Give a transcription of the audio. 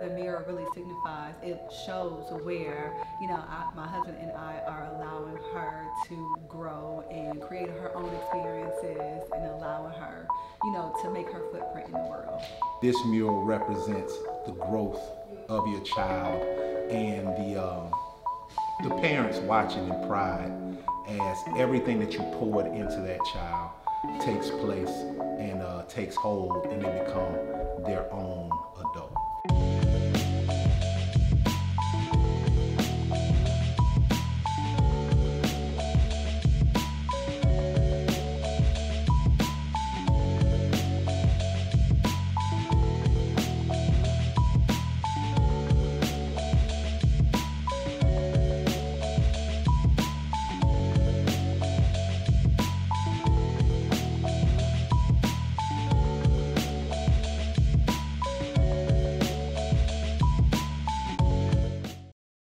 the mirror really signifies. It shows where, you know, I, my husband and I are allowing her to grow and create her own experiences and allowing her, you know, to make her footprint in the world. This mural represents the growth of your child and the, um, the parents watching in pride as everything that you poured into that child takes place and uh, takes hold and they become their own adult.